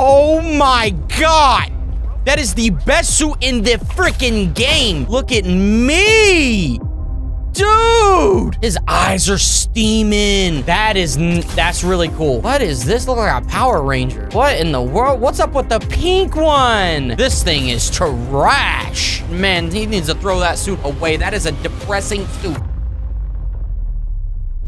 Oh my god! That is the best suit in the freaking game. Look at me. Dude, his eyes are steaming. That is, that's really cool. What is this? Look like a Power Ranger. What in the world? What's up with the pink one? This thing is trash. Man, he needs to throw that suit away. That is a depressing suit.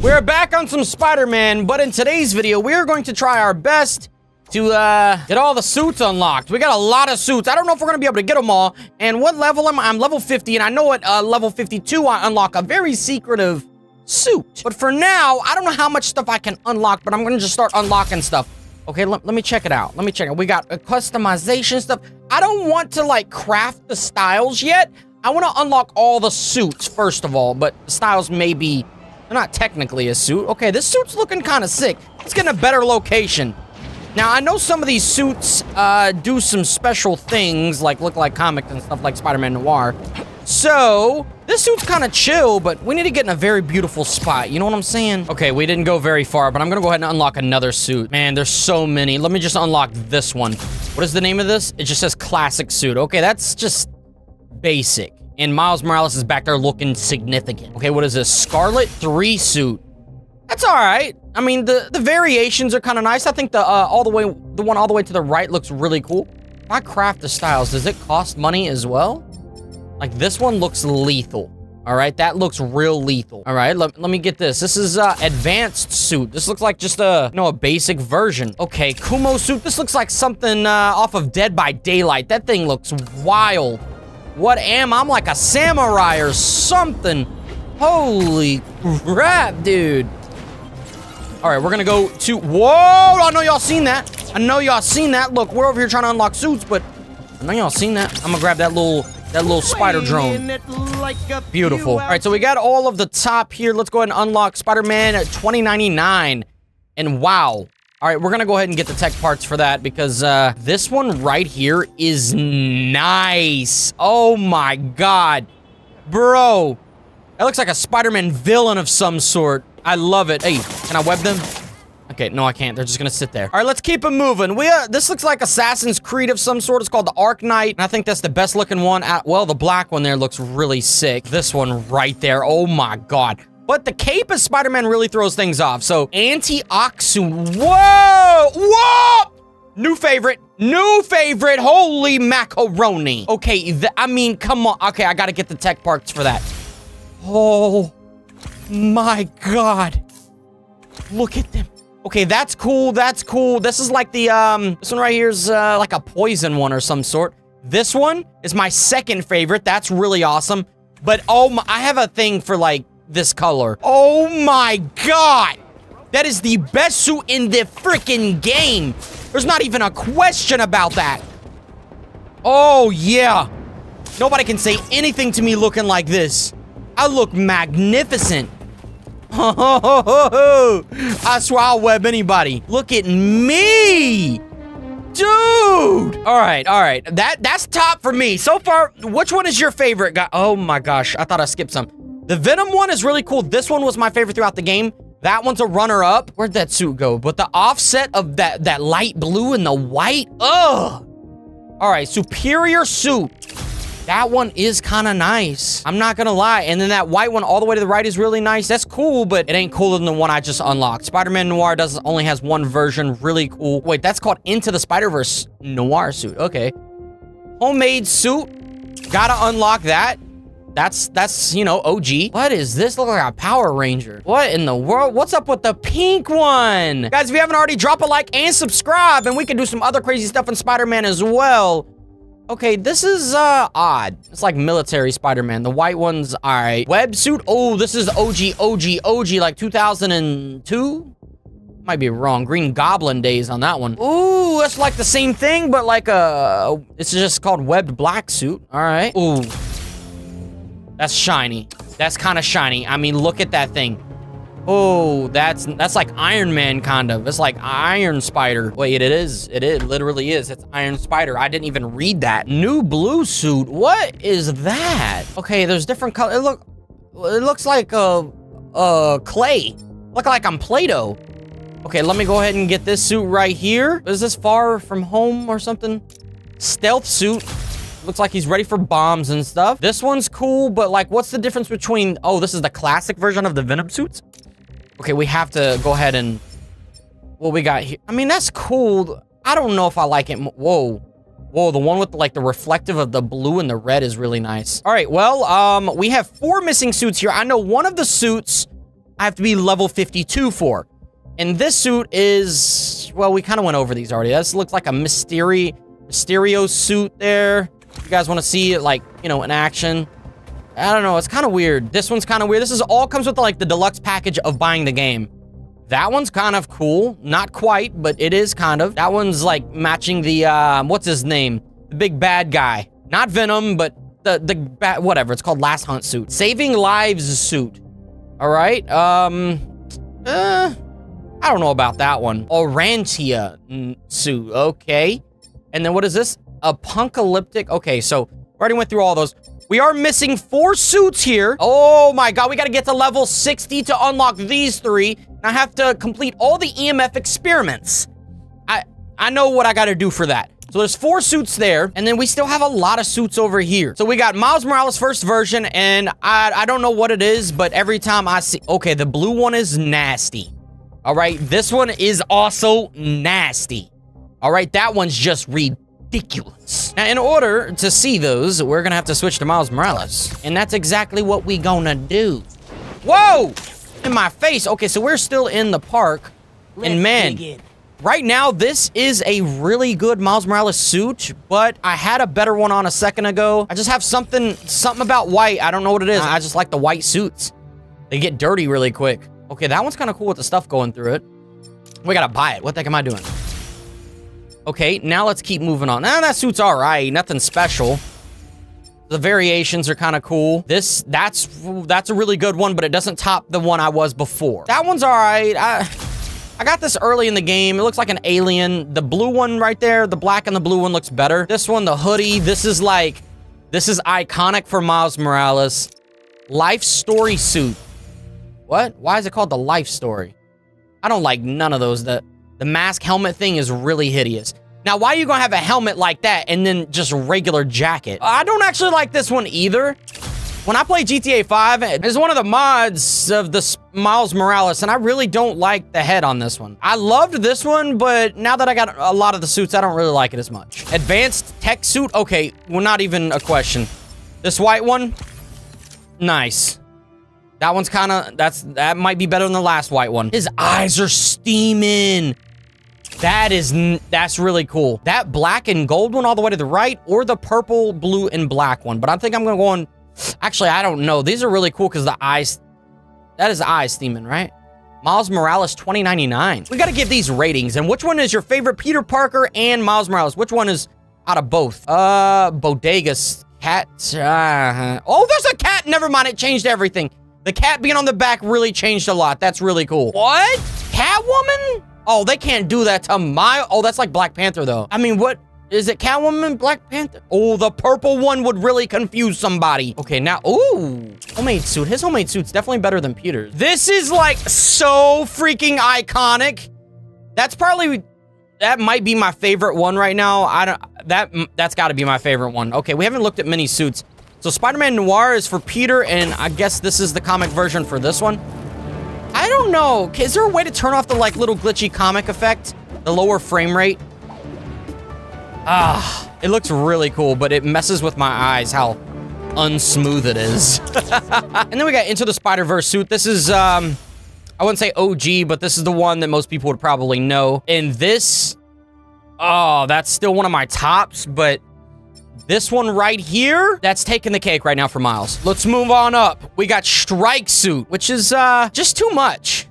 We're back on some Spider-Man, but in today's video, we are going to try our best to uh, get all the suits unlocked. We got a lot of suits. I don't know if we're going to be able to get them all. And what level am I? I'm level 50, and I know at uh, level 52, I unlock a very secretive suit. But for now, I don't know how much stuff I can unlock, but I'm going to just start unlocking stuff. Okay, let, me check it out. Let me check it. We got uh, customization stuff. I don't want to, like, craft the styles yet. I want to unlock all the suits, first of all, but the styles may be... They're not technically a suit. Okay, this suit's looking kind of sick. Let's get a better location. Now, I know some of these suits uh, do some special things, like look like comics and stuff like Spider-Man Noir. So, this suit's kind of chill, but we need to get in a very beautiful spot. You know what I'm saying? Okay, we didn't go very far, but I'm gonna go ahead and unlock another suit. Man, there's so many. Let me just unlock this one. What is the name of this? It just says classic suit. Okay, that's just basic. And Miles Morales is back there looking significant. Okay, what is this? Scarlet 3 suit. That's all right. I mean, the, the variations are kind of nice. I think the uh, all the way, the one all the way to the right looks really cool. If I craft the styles, does it cost money as well? Like this one looks lethal. All right, that looks real lethal. All right, let, let me get this. This is uh, advanced suit. This looks like just a, you know, a basic version. Okay, Kumo suit. This looks like something uh, off of Dead by Daylight. That thing looks wild. What am I? I'm like a samurai or something. Holy crap, dude. All right, we're gonna go to, whoa, I know y'all seen that. I know y'all seen that. Look, we're over here trying to unlock suits, but I know y'all seen that. I'm gonna grab that little, that little spider drone. Like Beautiful. All right, so we got all of the top here. Let's go ahead and unlock Spider-Man 2099. And wow. All right, we're gonna go ahead and get the tech parts for that because uh, this one right here is nice. Oh my God. Bro, that looks like a Spider-Man villain of some sort. I love it. Hey, can I web them? Okay, no, I can't. They're just gonna sit there. All right, let's keep them moving. We, uh, this looks like Assassin's Creed of some sort. It's called the Arachknight, and I think that's the best looking one. At, well, the black one there looks really sick. This one right there, oh my god. But the cape of Spider-Man really throws things off. So, Anti-Oxu, whoa, whoa! New favorite, new favorite, holy macaroni. Okay, I mean, come on. Okay, I gotta get the tech parts for that. Oh my god. Look at them. Okay, that's cool. That's cool. This is like the, um, this one right here is, uh, like a poison one or some sort. This one is my second favorite. That's really awesome. But, oh my, I have a thing for, like, this color. Oh my god. That is the best suit in the freaking game. There's not even a question about that. Oh, yeah. Nobody can say anything to me looking like this. I look magnificent. I swear I'll web anybody. Look at me. Dude! All right, all right. That That's top for me. So far, which one is your favorite guy? Oh my gosh, I thought I skipped some. The Venom one is really cool. This one was my favorite throughout the game. That one's a runner-up. Where'd that suit go? But the offset of that, that light blue and the white, ugh! All right, superior suit. That one is kind of nice. I'm not gonna lie. And then that white one all the way to the right is really nice. That's cool, but it ain't cooler than the one I just unlocked. Spider-Man Noir does only has one version. Really cool. Wait, that's called Into the Spider-Verse Noir suit. Okay. Homemade suit. Gotta unlock that. That's, that's, you know, OG. What is this? Look like a Power Ranger. What in the world? What's up with the pink one? Guys, if you haven't already, drop a like and subscribe, and we can do some other crazy stuff in Spider-Man as well. Okay, this is, uh, odd. It's like military Spider-Man. The white one's alright. Web suit? Oh, this is OG, OG, OG, like 2002? Might be wrong. Green Goblin days on that one. Ooh, that's like the same thing, but like a... It's just called webbed black suit. Alright. Ooh. That's shiny. That's kind of shiny. I mean, look at that thing. Oh, that's that's like Iron Man kind of. It's like Iron Spider. Wait, it is. It is. literally is. It's Iron Spider. I didn't even read that. New blue suit. What is that? Okay, there's different color. It look. It looks like a uh, uh clay. Look like I'm Play-Doh. Okay, let me go ahead and get this suit right here. Is this far from home or something? Stealth suit. Looks like he's ready for bombs and stuff. This one's cool, but like, what's the difference between... Oh, this is the classic version of the Venom suits? Okay, we have to go ahead and... What we got here? I mean, that's cool. I don't know if I like it. Whoa. Whoa, the one with like the reflective of the blue and the red is really nice. All right, well, um, we have four missing suits here. I know one of the suits I have to be level 52 for. And this suit is, well, we kind of went over these already. This looks like a Mysterio, Mysterio suit there. You guys want to see it, like, you know, in action? I don't know. It's kind of weird. This one's kind of weird. This is all comes with, like, the deluxe package of buying the game. That one's kind of cool. Not quite, but it is kind of. That one's, like, matching the, uh, what's his name? The big bad guy. Not Venom, but the, the, bad, whatever. It's called Last Hunt suit. Saving Lives suit. All right. Um, uh, I don't know about that one. Orantia suit. Okay. And then what is this? Apocalyptic. Okay, so already went through all those. We are missing four suits here. Oh my god, we gotta get to level 60 to unlock these three. I have to complete all the EMF experiments. I I know what I gotta do for that. So there's four suits there, and then we still have a lot of suits over here. So we got Miles Morales first version, and I, I don't know what it is, but every time I see... Okay, the blue one is nasty. All right, this one is also nasty. All right, that one's just ridiculous. Now, in order to see those, we're gonna have to switch to Miles Morales. And that's exactly what we gonna do. Whoa! In my face. Okay, so we're still in the park. Let's and man, right now, this is a really good Miles Morales suit, but I had a better one on a second ago. I just have something, something about white. I don't know what it is. I just like the white suits. They get dirty really quick. Okay, that one's kind of cool with the stuff going through it. We gotta buy it. What the heck am I doing? Okay, now let's keep moving on. Now that suit's all right. Nothing special. The variations are kind of cool. This, that's, that's a really good one, but it doesn't top the one I was before. That one's all right. I, I got this early in the game. It looks like an alien. The blue one right there, the black and the blue one looks better. This one, the hoodie, this is like, this is iconic for Miles Morales. Life story suit. What? Why is it called the life story? I don't like none of those. The, the mask helmet thing is really hideous. Now, why are you gonna have a helmet like that and then just regular jacket? I don't actually like this one either. When I play GTA 5, it's one of the mods of the Miles Morales, and I really don't like the head on this one. I loved this one, but now that I got a lot of the suits, I don't really like it as much. Advanced tech suit? Okay, well, not even a question. This white one? Nice. That one's kind of, that's, that might be better than the last white one. His eyes are steaming. That is, that's really cool. That black and gold one all the way to the right or the purple, blue, and black one. But I think I'm going to go on, actually, I don't know. These are really cool because the eyes, that is eyes theming, right? Miles Morales 2099. We got to give these ratings. And which one is your favorite Peter Parker and Miles Morales? Which one is out of both? Uh, Bodegas cat. Uh, oh, there's a cat. Never mind. It changed everything. The cat being on the back really changed a lot. That's really cool. What? Catwoman? Oh, they can't do that to my... Oh, that's like Black Panther, though. I mean, what... Is it Catwoman, Black Panther? Oh, the purple one would really confuse somebody. Okay, now, ooh, homemade suit. His homemade suit's definitely better than Peter's. This is like so freaking iconic. That's probably, that might be my favorite one right now. I don't, that, that's gotta be my favorite one. Okay, we haven't looked at many suits. So Spider-Man Noir is for Peter, and I guess this is the comic version for this one. I don't know. Is there a way to turn off the, like, little glitchy comic effect? The lower frame rate? Ah, it looks really cool, but it messes with my eyes how unsmooth it is. and then we got Into the Spider-Verse suit. This is, um, I wouldn't say OG, but this is the one that most people would probably know. And this, oh, that's still one of my tops, but this one right here, that's taking the cake right now for Miles. Let's move on up. We got Strike Suit, which is uh, just too much.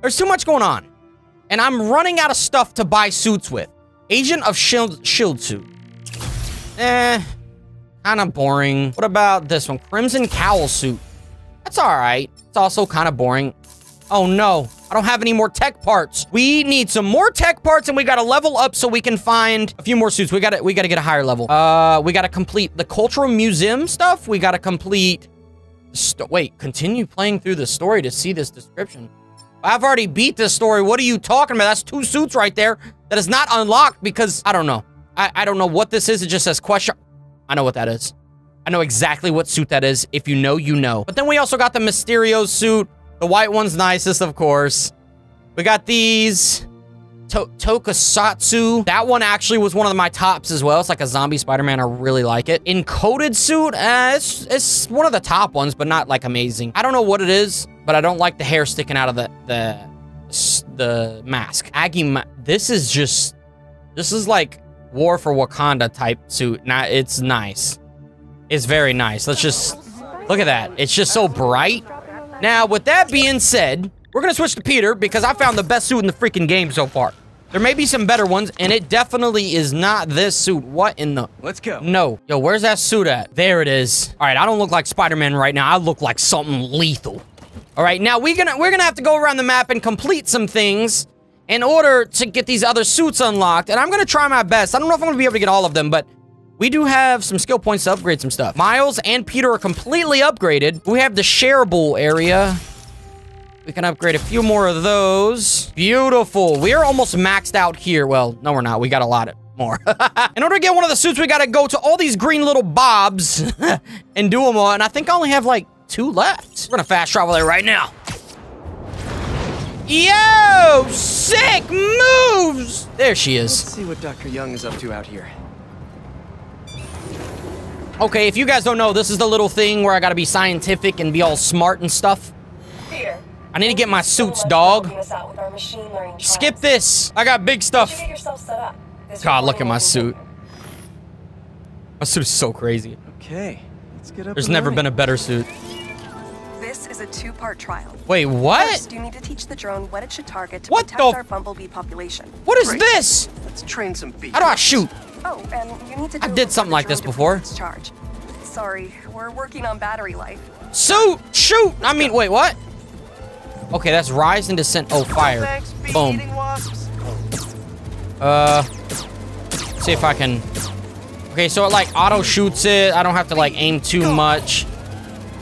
There's too much going on. And I'm running out of stuff to buy suits with. Agent of Shield, Shield Suit. Eh, kind of boring. What about this one? Crimson Cowl Suit. That's all right. It's also kind of boring. Oh no, I don't have any more tech parts. We need some more tech parts and we gotta level up so we can find a few more suits. We gotta, we gotta get a higher level. Uh, we gotta complete the cultural museum stuff. We gotta complete, wait, continue playing through the story to see this description. I've already beat this story. What are you talking about? That's two suits right there that is not unlocked because I don't know. I, I don't know what this is. It just says question. I know what that is. I know exactly what suit that is. If you know, you know. But then we also got the Mysterio suit. The white one's nicest, of course. We got these. To Tokusatsu. That one actually was one of my tops as well. It's like a zombie Spider-Man. I really like it. Encoded suit, uh, it's, it's one of the top ones, but not like amazing. I don't know what it is, but I don't like the hair sticking out of the the, the mask. Aggie, this is just, this is like War for Wakanda type suit. Now it's nice. It's very nice. Let's just look at that. It's just so bright. Now, with that being said, we're gonna switch to Peter because I found the best suit in the freaking game so far. There may be some better ones, and it definitely is not this suit. What in the? Let's go. No. Yo, where's that suit at? There it is. All right, I don't look like Spider-Man right now. I look like something lethal. All right, now we're gonna we're gonna have to go around the map and complete some things in order to get these other suits unlocked, and I'm gonna try my best. I don't know if I'm gonna be able to get all of them, but we do have some skill points to upgrade some stuff. Miles and Peter are completely upgraded. We have the shareable area. We can upgrade a few more of those. Beautiful. We are almost maxed out here. Well, no, we're not. We got a lot more. In order to get one of the suits, we got to go to all these green little bobs and do them all. And I think I only have like two left. We're going to fast travel there right now. Yo, sick moves. There she is. Let's see what Dr. Young is up to out here. Okay, if you guys don't know, this is the little thing where I gotta be scientific and be all smart and stuff. Here. I need to get my suits, dog. Skip this. I got big stuff. God, look at my suit. My suit is so crazy. Okay, let's get up. There's never been a better suit. This is a two-part trial. Wait, what? First, you need to teach the drone what it should target to what protect the our bumblebee population. What is Great. this? Let's train some bees. How do I shoot? Oh, and you need to. I did something like this before. charge. Sorry, we're working on battery life. Suit! Shoot! I mean, wait, what? Okay, that's rise and descent. Oh, fire. Thanks, Boom. Uh, see if I can. Okay, so it like auto shoots it. I don't have to like aim too much.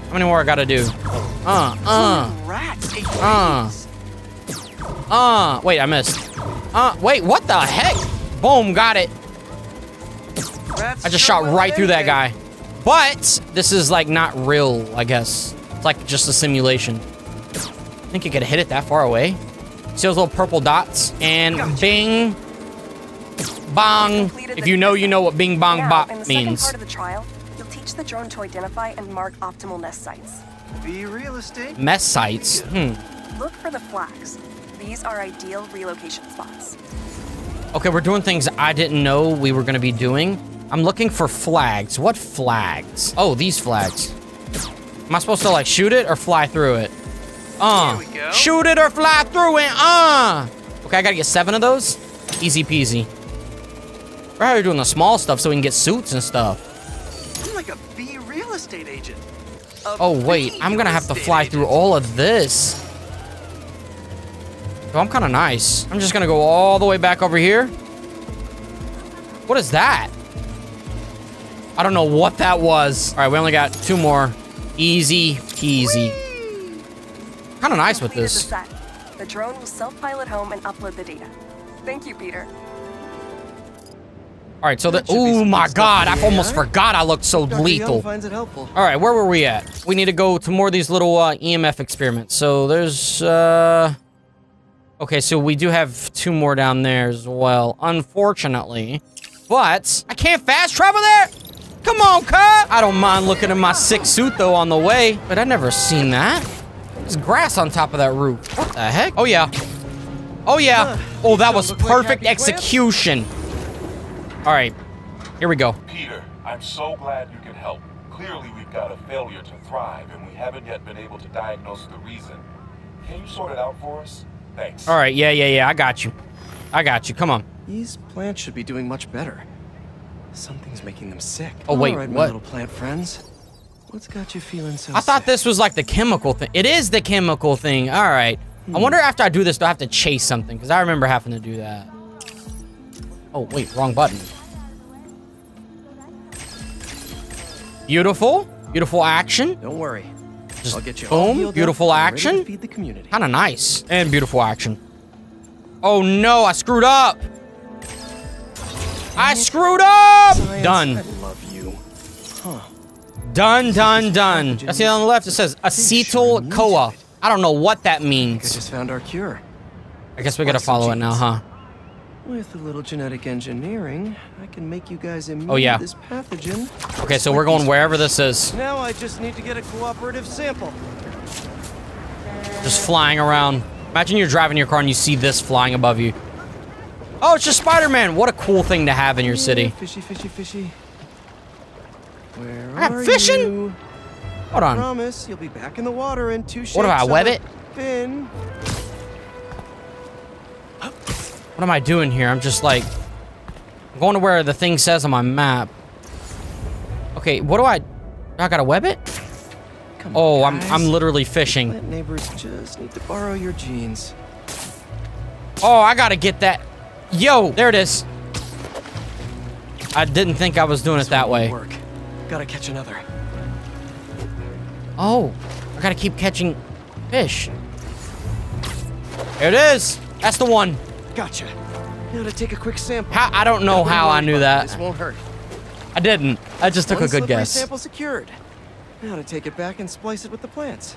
How many more I gotta do? Uh, uh, Rats ate uh, uh. Wait, I missed. Uh, wait, what the heck? Boom, got it. Rats I just shot right through that guy. But this is like not real, I guess. It's like just a simulation. I think you could hit it that far away. See those little purple dots? And bing, bong. If you know, you know what bing bong now, bop in the means. second part of the trial, you'll teach the drone to identify and mark optimal nest sites. Bee real estate. Mess sites. Hmm. Look for the flags. These are ideal relocation spots. Okay, we're doing things I didn't know we were gonna be doing. I'm looking for flags. What flags? Oh, these flags. Am I supposed to like shoot it or fly through it? Uh, shoot it or fly through it. Uh. Okay, I gotta get seven of those. Easy peasy. We're already doing the small stuff so we can get suits and stuff. I'm like a bee real estate agent. A Oh wait, I'm gonna have to fly through all of this. Oh, I'm kind of nice. I'm just gonna go all the way back over here. What is that? I don't know what that was. All right, we only got two more. Easy peasy. Kind of nice with this. The, drone will self-pilot home and upload the data. Thank you, Peter. All right, so the That should be oh my god, I almost AI. forgot I looked so Dr. lethal. Finds it helpful. All right, where were we at? We need to go to more of these little uh, EMF experiments. So there's, uh... Okay, so we do have two more down there as well, unfortunately. But I can't fast travel there? Come on, cut! I don't mind looking at my sick suit, though, on the way. But I never seen that. There's grass on top of that roof. What the heck? Oh, yeah. Oh, yeah. Oh, that was perfect execution. All right, here we go. Peter, I'm so glad you can help. Clearly, we've got a failure to thrive, and we haven't yet been able to diagnose the reason. Can you sort it out for us? Thanks. All right, yeah, yeah, yeah, I got you. I got you, come on. These plants should be doing much better. Something's making them sick. Oh, wait, All right, what? my little plant friends. What's got you feeling so I thought sick? this was like the chemical thing. It is the chemical thing. All right. I wonder hmm. after I do this, do I have to chase something? Because I remember having to do that. Oh, wait, wrong button. Beautiful. Beautiful action. Don't worry. Just I'll get you boom, beautiful action. feed the community. Kind of nice. And beautiful action. Oh no, I screwed up. I screwed up. Science, Done. I love you. Done, done, done. I see on the left it says acetyl CoA. I don't know what that means. I just found our cure. I guess we gotta follow it now, huh? With a little genetic engineering, I can make you guys immune Oh, yeah. to this pathogen. Okay, so we're going wherever this is. Now I just need to get a cooperative sample. Just flying around. Imagine you're driving your car and you see this flying above you. Oh, it's just Spider-Man. What a cool thing to have in your city. Fishy, fishy, fishy. Where I are fishing? you? Hold on. Promise you'll be back in the water in two shakes What do I web it? Fin. What am I doing here? I'm just like I'm going to where the thing says on my map. Okay, what do I I gotta web it? Come Oh, on, I'm. I'm literally fishing. Neighbors just need to borrow your genes. Oh, I gotta get that. Yo, there it is. I didn't think I was doing it that way. Work. Gotta catch another. Oh, I gotta keep catching fish. There it is. That's the one. Gotcha. Now to take a quick sample. How I don't know how I knew that. This won't hurt. I didn't. I just took One a good guess. sample secured. Now to take it back and splice it with the plants.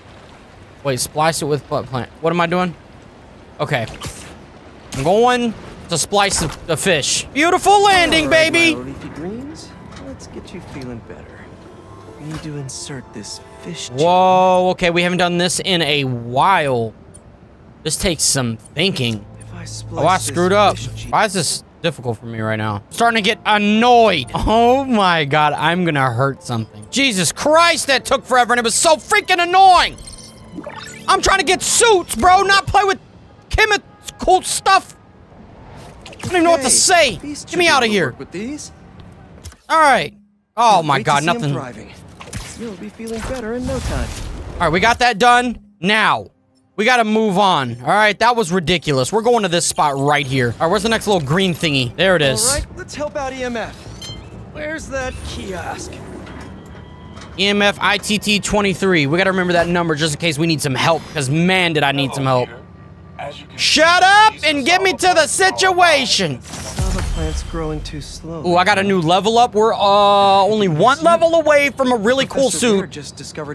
Wait, splice it with what plant? What am I doing? Okay. I'm going to splice the, the fish. Beautiful landing, All right, baby. leafy greens. Let's get you feeling better. We need to insert this fish. gene. Whoa, okay, we haven't done this in a while. This takes some thinking. If I Oh, I screwed up. Why is this difficult for me right now? I'm starting to get annoyed. Oh my god, I'm gonna hurt something. Jesus Christ, that took forever and it was so freaking annoying. I'm trying to get suits, bro, not play with chemical stuff. I don't even know what to say. Get me out of here. With these. All right. Oh my god, nothing. All Thriving. You'll be feeling better in no time. right, we got that done. Now, we gotta move on. All right, that was ridiculous. We're going to this spot right here. All right, where's the next little green thingy? There it is. All right, let's help out EMF. Where's that kiosk? EMF ITT 23. We gotta remember that number just in case we need some help, because man, did I need some oh, help. Peter. As you can Shut up and get me to the situation. Lava plant's growing too slowly. Ooh, I got a new level up. We're uh only one level away from a really cool suit.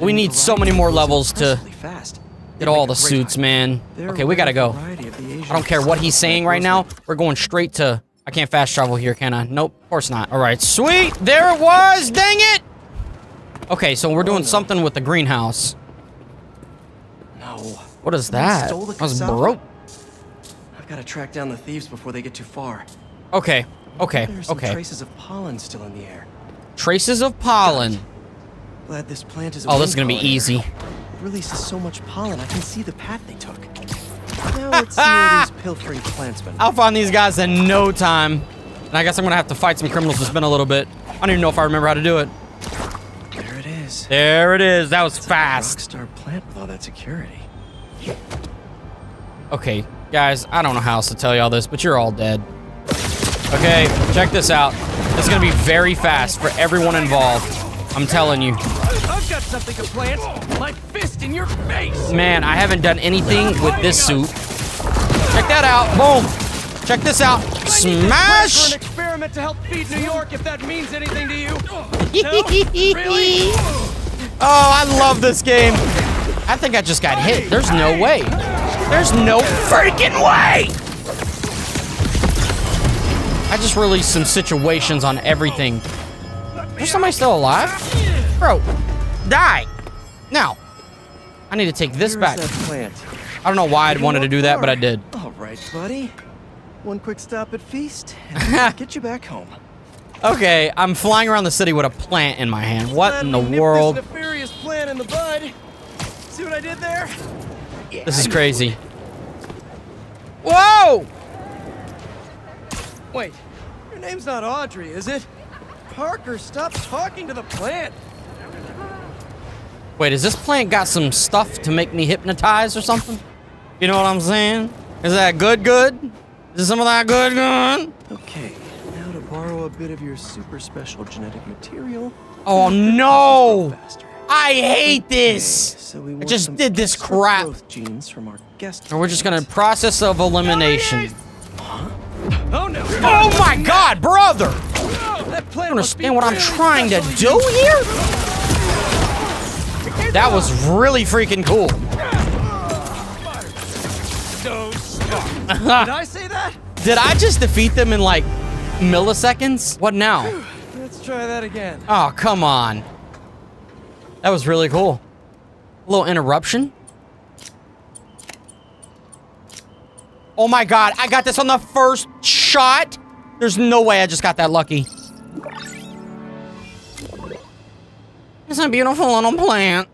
We need so many more levels to impressively fast. They Get all the suits, man. Okay, we gotta go. variety of the I don't care what he's saying right now. We're going straight to. I can't fast travel here, can I? Nope, of course not. All right, sweet. There it was. Dang it. Okay, so we're doing something with the greenhouse. What is Someone that? I was broke. I've got to track down the thieves before they get too far. Okay, okay, There's some okay. traces of pollen still in the air. Traces of pollen. Glad this plant is. Oh, this is gonna be easy. It releases so much pollen, I can see the path they took. Now let's see where these pilfering plantsmen. I'll find these guys in no time. And I guess I'm gonna have to fight some criminals. It's been a little bit. I don't even know if I remember how to do it. There it is. There it is. That was fast. Rockstar plant with all that security. Okay, guys, I don't know how else to tell y'all this, but you're all dead. Okay, check this out. It's gonna be very fast for everyone involved. I'm telling you. I've got something to plant. My fist in your face. Man, I haven't done anything with this suit. Check that out. Boom. Check this out. For Smash! an experiment to help feed New York, if that means anything to you. No? really? Oh, I love this game. I think I just got hit. There's no way. There's no freaking way. I just released some situations on everything. There's somebody still alive? Bro, die. Now, I need to take this back. I don't know why I'd wanted to do that, but I did. All right, buddy. One quick stop at Feast, and get you back home. Okay, I'm flying around the city with a plant in my hand. What in the world? See what I did there? Yeah, This is crazy. Whoa! Wait, your name's not Audrey, is it? Parker, stop talking to the plant. Wait, has this plant got some stuff to make me hypnotize or something? You know what I'm saying? Is that good good? Is some of that good good? Okay, now to borrow a bit of your super special genetic material. Oh no! faster. I hate this. So we I just did this crap. genes from our guest. And we're just gonna process of elimination. Oh no! Oh my god, brother! That plant You must understand what I'm trying to do here? That was really freaking cool. Did I say that? Did I just defeat them in like milliseconds? What now? Let's try that again. Oh, come on. That was really cool. A little interruption. Oh my god, I got this on the first shot. There's no way I just got that lucky. It's a beautiful little plant.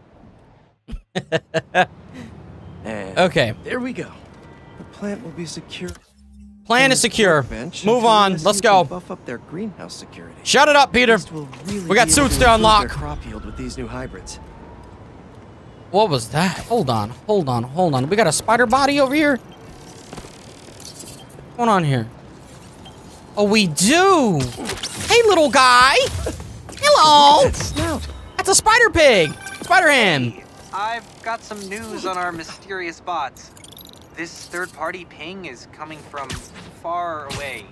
Okay, there we go. The plant will be secure. Plan is secure. Bench Move on, let's go. Buff up their greenhouse security. Shut it up, Peter. This will really We got suits to improve unlock. Crop yield with these new hybrids. What was that? Hold on, hold on, hold on. We got a spider body over here? What's going on here? Oh, we do! Hey, little guy! Hello! Snout. That's a spider pig! Spider ham! I've got some news on our mysterious bots. This third party ping is coming from far away.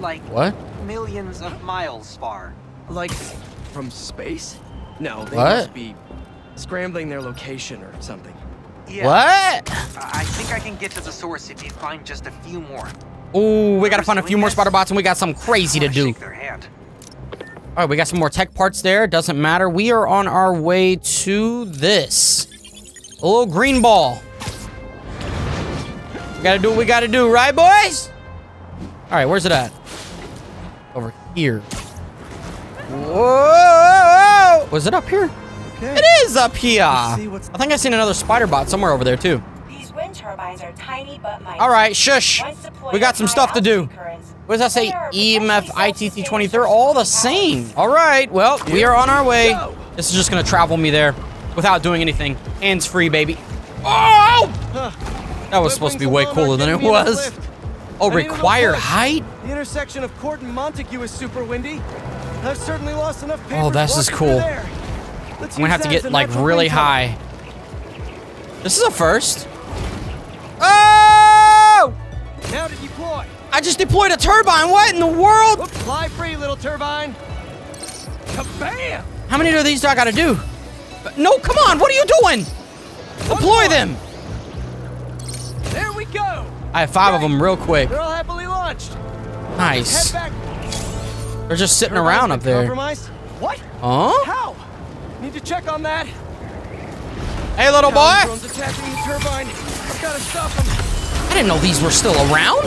Like What? millions of miles far. Like from space? No, they What? must be scrambling their location or something. Yeah. What? I I think I can get to the source if you find just a few more. Ooh, we gotta find a few more spider bots and we got something crazy to do. Shake their hand. All right, we got some more tech parts there. Doesn't matter. We are on our way to this. A little green ball. We gotta do what we gotta do, right, boys? All right, where's it at? Over here. Whoa! Was it up here? Okay. It is up here. Let's see what's- I think I seen another spider bot somewhere over there too. These wind turbines are tiny but mighty. All right, shush. We got some stuff to do. What does that say? They EMF, potentially ITT 20. They're all the same. All right. Well, we are on our way. This is just going to travel me there without doing anything. Hands free, baby. Oh! That was supposed to be way cooler than it was. Oh, I need an required push. height? The intersection of Court and Montague is super windy. I've certainly lost enough paper. Oh, this is cool. I'm to have to get like really high. This is a first. Oh! Now to deploy. I just deployed a turbine. What in the world? Fly free, little turbine. Kabam! How many of these do I got to do? No, come on. What are you doing? Deploy them. There we go. I have five of them real quick. They're all happily launched. Nice. They're just sitting around up there. Compromised? What? Huh? How? Need to check on that. Hey, little boy. Drones attacking the turbine. I've got to stop them. I didn't know these were still around.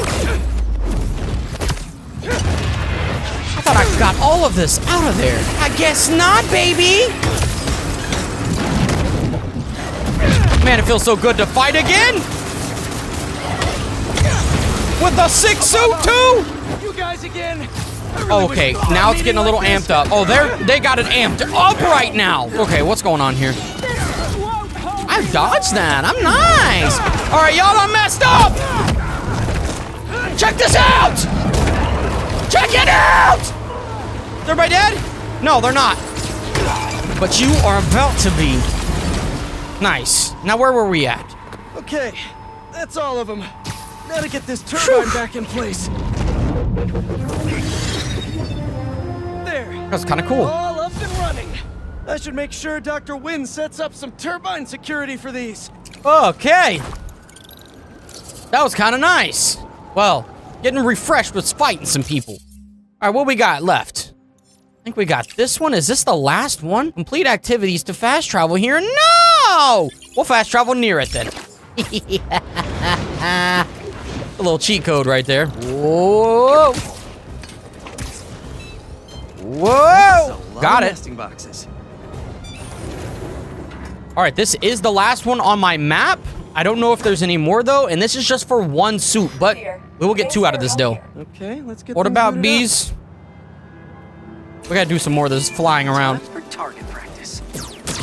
I thought I got all of this out of there. I guess not, baby. Man, it feels so good to fight again. With the six suit too. You guys again. Really Okay, now it's getting a little amped up. Oh, they're they got it amped up right now. Okay, what's going on here? I dodged that. I'm nice. All right, y'all done messed up. Check this out. Check it out. Is everybody dead? No, they're not. But you are about to be. Nice. Now, where were we at? Okay, that's all of them. Now to get this turbine back in place. There. That's kind of cool. All up and running. I should make sure Dr. Wynn sets up some turbine security for these. Okay. That was kind of nice. Well, getting refreshed with fighting some people. All right, what we got left? I think we got this one. Is this the last one? Complete activities to fast travel here. No! We'll fast travel near it then. a little cheat code right there. Whoa! Whoa! Got it. Nesting boxes. All right, this is the last one on my map. I don't know if there's any more though, and this is just for one suit, but we will get two out of this your deal. Okay, let's get What about booted up. bees? We gotta do some more of this flying around. Time for target practice.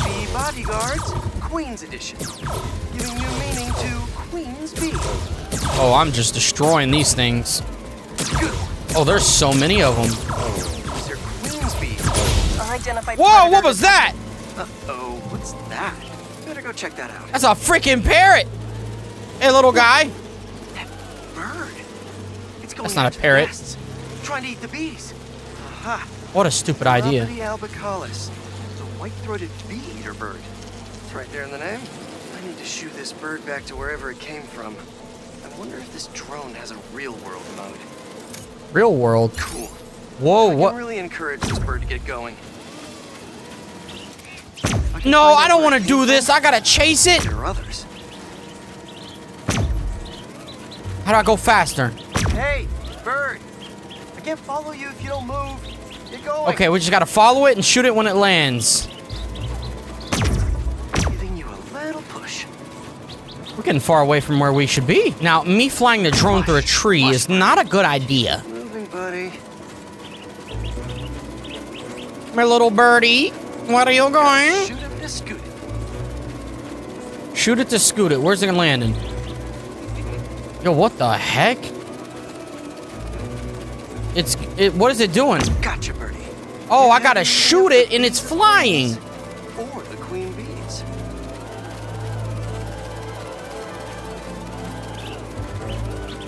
Bee bodyguards, Queen's Edition. Giving new meaning to Queen's Bee. Oh, I'm just destroying these things. Oh, there's so many of them. These are Queen's Bees. Unidentified Whoa, what was that? Uh-oh. What's that? Better go check that out. That's a freaking parrot. Hey, little guy. That Bird. It's going That's not a parrot. nests, Trying to eat the bees. Aha. What a stupid idea. The white-throated bee eater bird. It's right there in the name. I shoo this bird back to wherever it came from. I wonder if this drone has a real-world mode. Real world. Cool. Whoa, I what? can really encourage this bird to get going. I No, I don't want to do this. I gotta chase it. There are others. How do I go faster? Hey, bird! I can't follow you if you don't move. Get going. Okay, we just gotta follow it and shoot it when it lands. We're getting far away from where we should be. Now, me flying the drone through a tree is not a good idea. Moving, buddy. My little birdie, where are you going? Shoot him to scoot it. Shoot it to scoot it. Where's it landing? Yo, what the heck? It's it. What is it doing? Gotcha, birdie. Oh, I gotta shoot it and it's flying.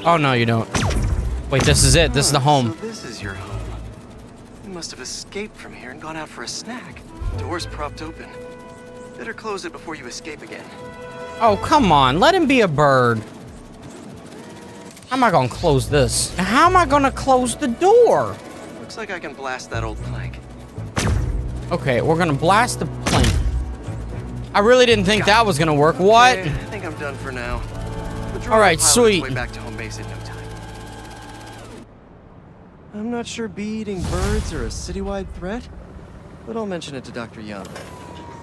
Oh no, you don't. Wait, this is it. This is the home. So this is your home. You must have escaped from here and gone out for a snack. Door's propped open. Better close it before you escape again. Oh, come on. Let him be a bird. How am I gonna close this? How am I gonna close the door? Looks like I can blast that old plank. Okay, we're gonna blast the plank. I really didn't think that was gonna work. What? Okay, I think I'm done for now. The All right, pilot sweet. Way back to home base in no time. I'm not sure bee-eating birds are a citywide threat, but I'll mention it to Dr. Young.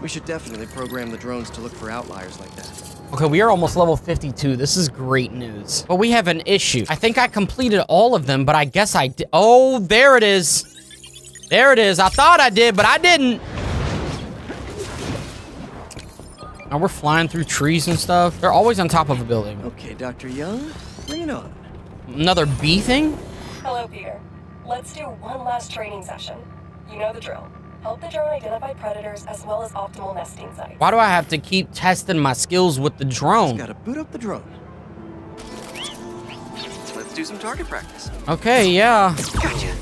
We should definitely program the drones to look for outliers like that. Okay, we are almost level 52. This is great news. But we have an issue. I think I completed all of them, but I guess I did. Oh, there it is. There it is. I thought I did, but I didn't. Now we're flying through trees and stuff. They're always on top of a building. Okay, Dr. Young, bring it on. Another bee thing? Hello, Peter. Let's do one last training session. You know the drill. Help the drone identify predators as well as optimal nesting sites. Why do I have to keep testing my skills with the drone? Gotta boot up the drone. Let's do some target practice. Okay, yeah. Gotcha.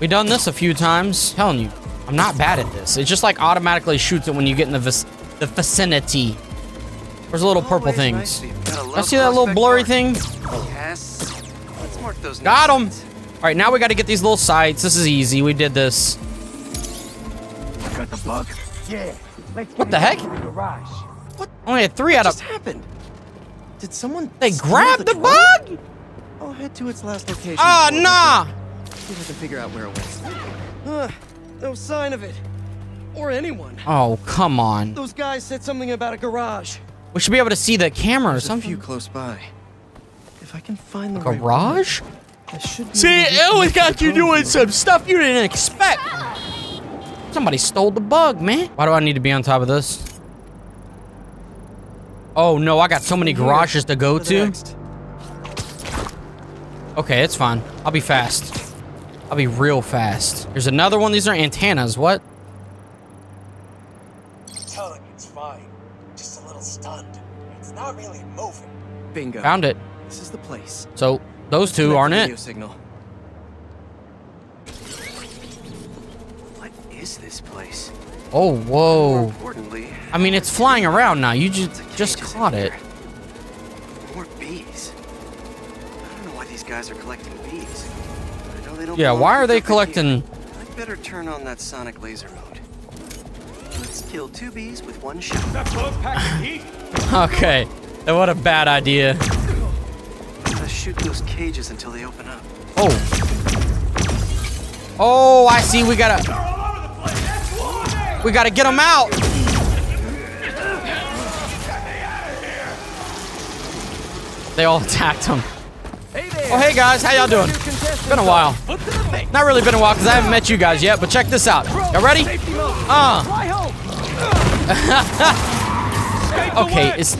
We done this a few times. Telling you, I'm not bad at this. It just like automatically shoots it when you get in the vic the vicinity. There's a little purple Always nice things. to I see that little blurry marking. thing. Yes. Let's mark those. Got nest him. All right, now we got to get these little sites. This is easy. We did this. Got the bug? Yeah. Let's What the heck? to the garage. Only had three out of. What just of. happened? Did someone? They grabbed the drone? bug. I'll head to its last location. Ah, before nah. went down. See if I can figure out where it was. Ugh, no sign of it. Or anyone. Oh, come on. Those guys said something about a garage. We should be able to see the camera or There's a few close by. If I can find the right Garage? one, I should See, it always got you doing field. some stuff you didn't expect. Somebody stole the bug, man. Why do I need to be on top of this? Oh no, I got so many garages to go to. Okay, it's fine. I'll be fast. I'll be real fast. There's another one. These are antennas. What? Not really moving. Bingo. Found it. This is the place. So those two aren't the it. Signal. What is this place? Oh, whoa. I mean, it's flying around now. You just just caught it. More bees. I don't know why these guys are collecting bees. I know they don't Yeah, why are they collecting? I'd better turn on that sonic laser mode. Let's kill two bees with one shot. Okay. What a bad idea. Gotta shoot those cages until they open up. Oh. Oh, I see. We gotta. We gotta get them out. They all attacked him. Oh, hey guys, how y'all doing? Been a while. Not really been a while because I haven't met you guys yet, but check this out. Y'all ready? Uh. okay, it's.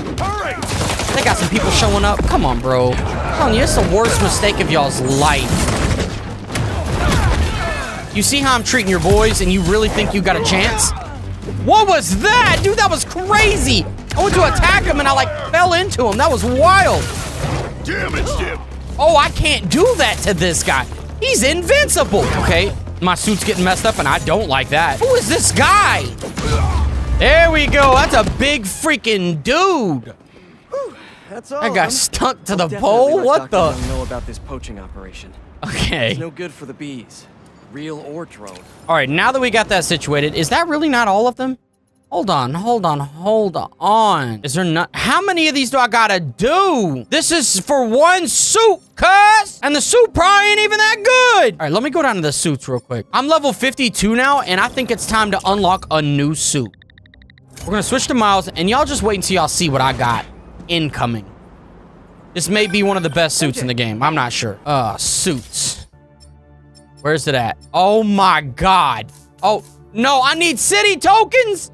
They got some people showing up. Come on, bro. I'm telling you, it's the worst mistake of y'all's life. You see how I'm treating your boys, and you really think you got a chance? What was that? Dude, that was crazy. I went to attack him and I like fell into him. That was wild. Damage him. Oh, I can't do that to this guy. He's invincible. Okay, my suit's getting messed up and I don't like that. Who is this guy? There we go. That's a big freaking dude. That's all. That got them. stuck to I'll the pole. What Dr. the? Know about this poaching operation. Okay. It's no good for the bees, real or drone. All right, now that we got that situated, is that really not all of them? Hold on, hold on, hold on. Is there not? How many of these do I gotta do? This is for one suit, cuz! And the suit probably ain't even that good. All right, let me go down to the suits real quick. I'm level 52 now, and I think it's time to unlock a new suit. We're gonna switch to Miles, and y'all just wait until y'all see what I got incoming. This may be one of the best suits in the game. I'm not sure. Uh, suits. Where's it at? Oh my god. Oh, no, I need city tokens.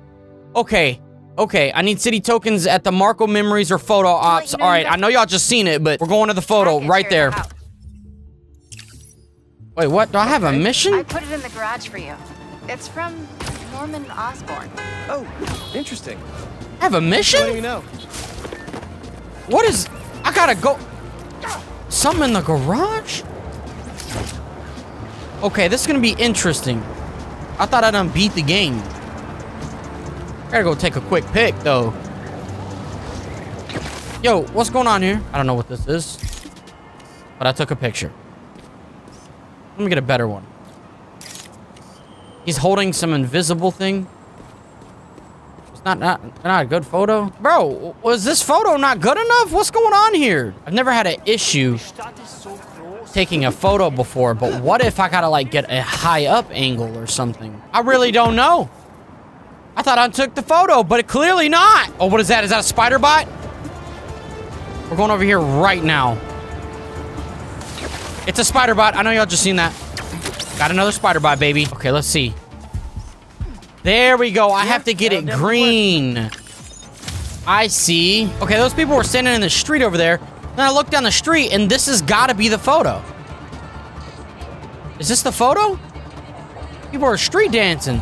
Okay. Okay, I need city tokens at the Marko Memories or Photo Ops. you know All you right, got- I know y'all just seen it, but we're going to the photo right there. at the house. Wait, what? Do I have a mission? I put it in the garage for you. It's from Norman Osborn. Oh, interesting. I have a Letting mission? me know. What is... I gotta go... Something in the garage? Okay, this is gonna be interesting. I thought I done beat the game. Gotta go take a quick pic, though. Yo, what's going on here? I don't know what this is. But I took a picture. Let me get a better one. He's holding some invisible thing. It's not, not, not a good photo. Bro, was this photo not good enough? What's going on here? I've never had an issue taking a photo before, but what if I gotta like get a high up angle or something? I really don't know. I thought I took the photo, but it clearly not. Oh, what is that? Is that a spider bot? We're going over here right now. It's a spider bot. I know y'all just seen that. Got another spider bot, baby. Okay, let's see. There we go. I have to get it green. I see. Okay, those people were standing in the street over there. Then I look down the street, and this has got to be the photo. Is this the photo? People are street dancing.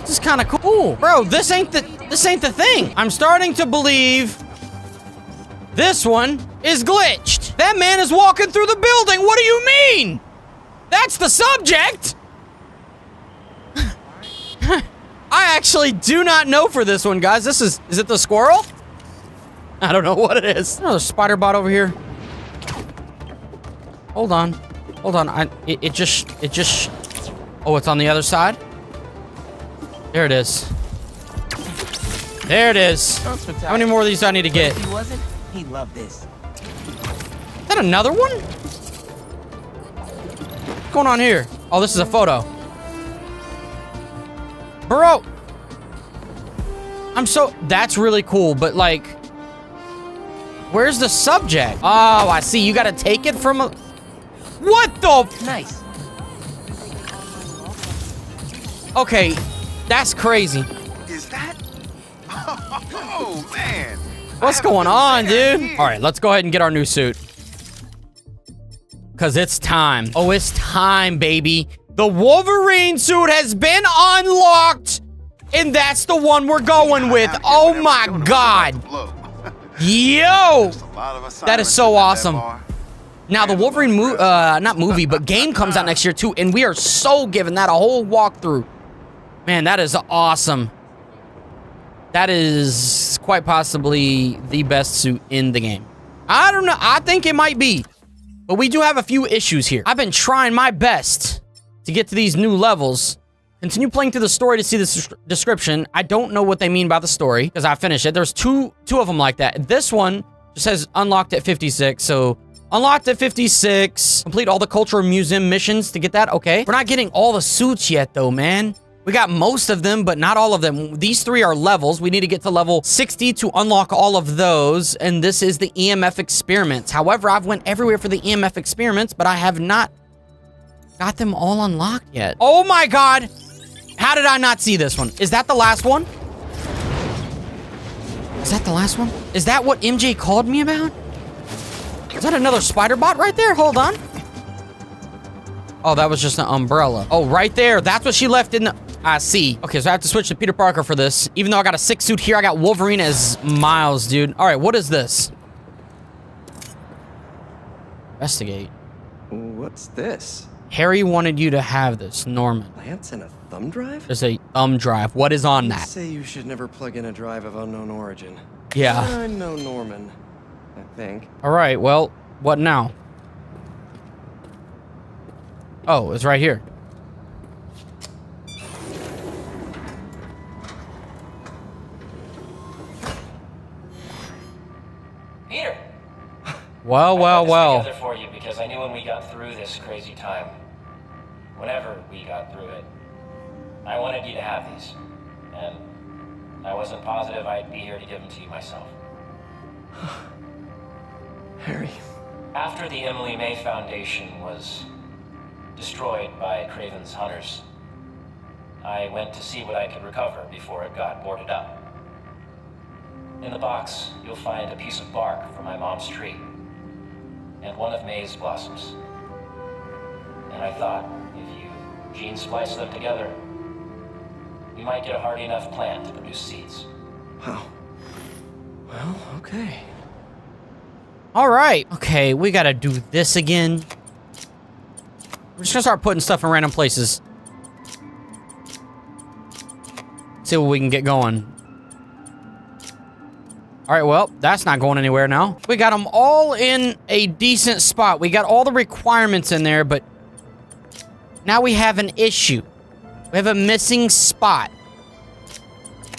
This is kind of cool. Bro, this ain't the this ain't the thing. I'm starting to believe this one is glitched. That man is walking through the building. What do you mean? That's the subject. I actually do not know for this one, guys. This is is it the squirrel? I don't know what it is. Another spider bot over here. Hold on. Hold on. I it, it just it just Oh, it's on the other side? There it is. There it is. How many more of these do I need to get? If he wasn't, he'd love this. Is that another one? What's going on here? Oh, this is a photo. Bro. I'm so... That's really cool, but like... Where's the subject? Oh, I see. You gotta take it from a... What the... Nice. Okay, that's crazy. Is that? Oh man. What's going on, dude? All right, let's go ahead and get our new suit. Because it's time. Oh, it's time, baby. The Wolverine suit has been unlocked. And that's the one we're going with. Oh my god. Yo. That is so awesome. Now, the Wolverine, mo uh, not movie, but game comes out next year too. And we are so giving that a whole walkthrough. Man, that is awesome. That is quite possibly the best suit in the game. I don't know. I think it might be. But we do have a few issues here. I've been trying my best to get to these new levels. Continue playing through the story to see the description. I don't know what they mean by the story because I finished it. There's two two of them like that. This one just says unlocked at 56. So unlocked at 56. Complete all the cultural museum missions to get that. Okay. We're not getting all the suits yet though, man. We got most of them, but not all of them. These three are levels. We need to get to level 60 to unlock all of those. And this is the EMF experiments. However, I've went everywhere for the EMF experiments, but I have not got them all unlocked yet. Oh my God. How did I not see this one? Is that the last one? Is that the last one? Is that what MJ called me about? Is that another spider bot right there? Hold on. Oh, that was just an umbrella. Oh, right there. That's what she left in the... I see. Okay, so I have to switch to Peter Parker for this. Even though I got a six suit here, I got Wolverine as Miles, dude. All right, what is this? Investigate. What's this? Harry wanted you to have this, Norman. Lance and a thumb drive? There's a thumb drive. What is on that? say you should never plug in a drive of unknown origin. Yeah. I know Norman. I think. All right, well, what now? Oh, it's right here. Well, well, well. together for you because I knew when we got through this crazy time, whenever we got through it, I wanted you to have these. And I wasn't positive I'd be here to give them to you myself. Harry. After the Emily May Foundation was destroyed by Kraven's hunters, I went to see what I could recover before it got boarded up. In the box, you'll find a piece of bark from my mom's tree and one of May's blossoms. And I thought, if you gene splice them together, you might get a hardy enough plant to produce seeds. Wow. Well, okay. All right. Okay, we gotta do this again. We're just gonna start putting stuff in random places. See what we can get going. All right, well, that's not going anywhere now. We got them all in a decent spot. We got all the requirements in there, but now we have an issue. We have a missing spot.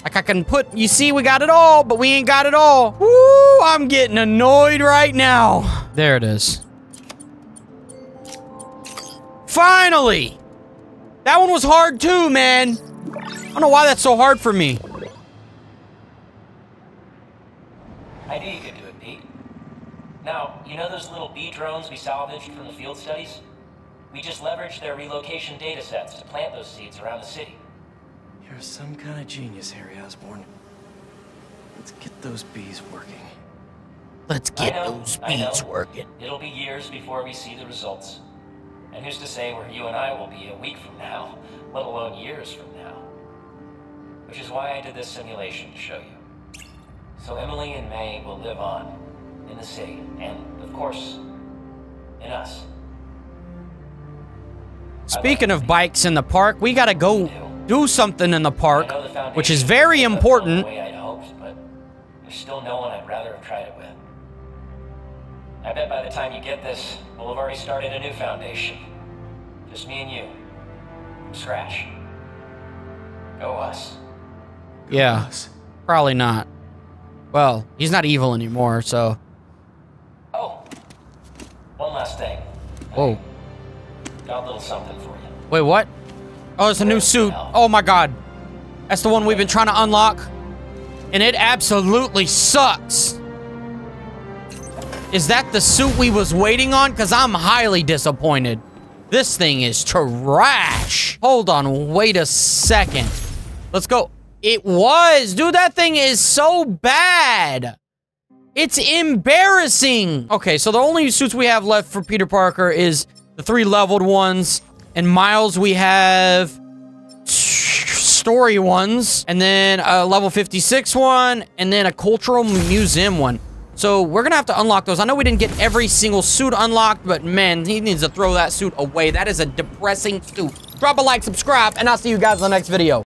Like I can put, you see, we got it all, but we ain't got it all. Woo, I'm getting annoyed right now. There it is. Finally! That one was hard too, man. I don't know why that's so hard for me. I knew you could do it, Pete. Now, you know those little bee drones we salvaged from the field studies? We just leveraged their relocation data sets to plant those seeds around the city. You're some kind of genius, Harry Osborn. Let's get those bees working. Let's I get know, those I know. bees working. It'll be years before we see the results. And who's to say where you and I will be a week from now, let alone years from now? Which is why I did this simulation to show you. So Emily and May will live on in the city, and of course, in us. Speaking of bikes in the park, we gotta go do something in the park, I know the Foundation which is very important. I'd hoped, there's still no one I'd rather have tried it with. I bet by the time you get this, we'll have already started a new foundation. Just me and you. From scratch. Go us. Yeah, probably not. Well, he's not evil anymore, so. Oh, one last thing. Whoa. Got a little something for you. Wait, what? Oh, it's a new suit. Oh my god. That's the one we've been trying to unlock. And it absolutely sucks. Is that the suit we was waiting on? Because I'm highly disappointed. This thing is trash. Hold on, wait a second. Let's go. It was. Dude, that thing is so bad. It's embarrassing. Okay, so the only suits we have left for Peter Parker is the three leveled ones. And Miles, we have story ones, and then a level 56 one, and then a cultural museum one. So we're gonna have to unlock those. I know we didn't get every single suit unlocked, but man, he needs to throw that suit away. That is a depressing suit. Drop a like, subscribe, and I'll see you guys in the next video.